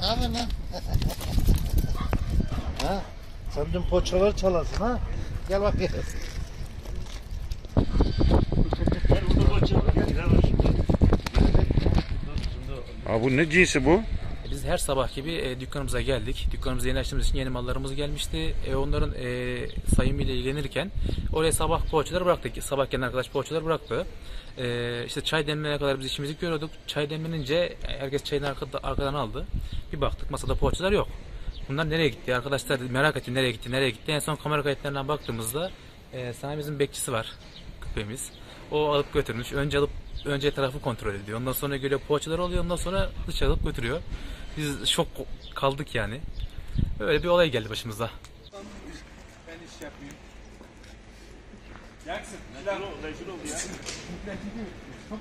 Ne yapıyorsun lan? ha? Sen dün poçaları çalarsın ha? Gel bakayım. Abi bu ne cinsi bu? Biz her sabah gibi e, dükkanımıza geldik. Dükkanımızı yeni açtığımız için yeni mallarımız gelmişti. E, onların e, sayımıyla ilgilenirken oraya sabah poğaçaları bıraktık. Sabah gelen arkadaş poğaçaları bıraktı. E, işte çay demlenene kadar biz işimizi görüyorduk. Çay demlenince herkes çayını arkada, arkadan aldı. Bir baktık masada poğaçalar yok. Bunlar nereye gitti? Arkadaşlar merak etti nereye gitti, nereye gitti. En son kamera kayıtlarından baktığımızda e, sanayimizin bekçisi var köpeğimiz. O alıp götürmüş. Önce alıp önce tarafı kontrol ediyor. Ondan sonra geliyor poğaçalar oluyor. Ondan sonra dışarı alıp götürüyor. Biz şok kaldık yani. Öyle bir olay geldi başımıza. Ben iş yapayım. Yaksın. Rezil oldu ya. Çok.